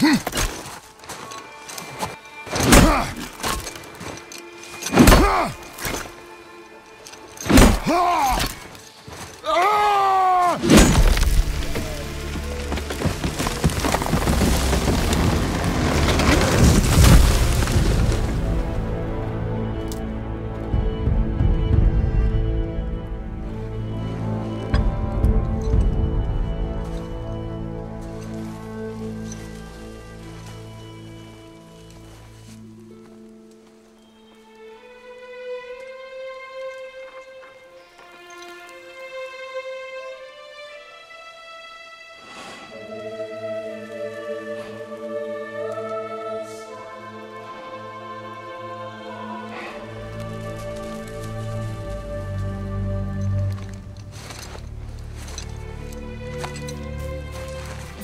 I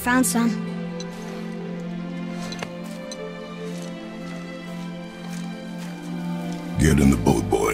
found some. Get in the boat, boy.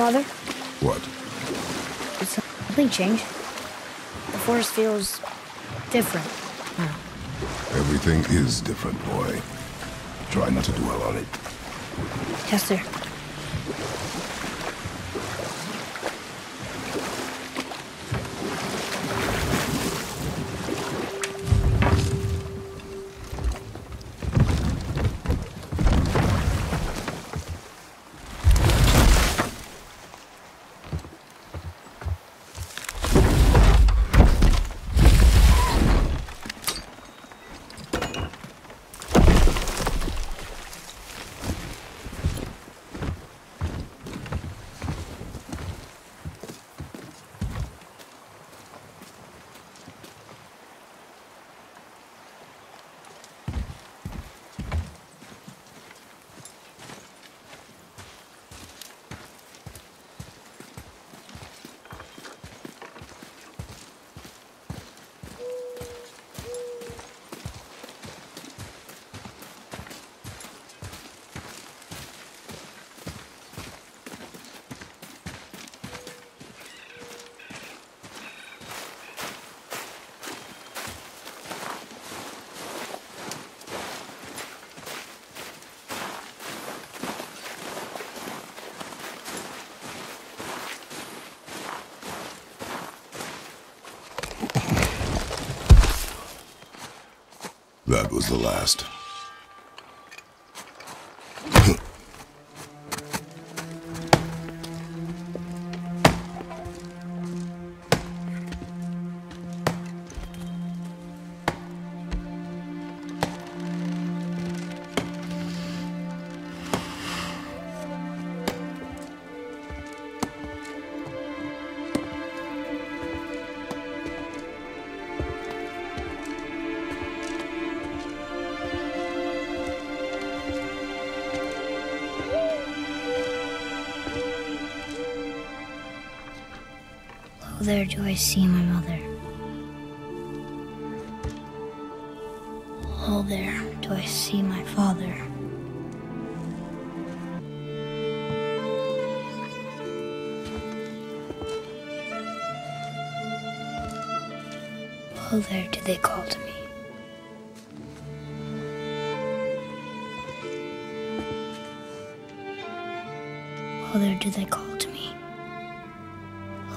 Father, What? did something change? The forest feels different. now. Everything is different, boy. Try not to dwell on it. Yes, sir. That was the last. there do I see my mother. All there do I see my father. All there do they call to me. All there do they call to me.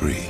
Free.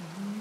Mm-hmm.